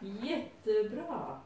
Jättebra!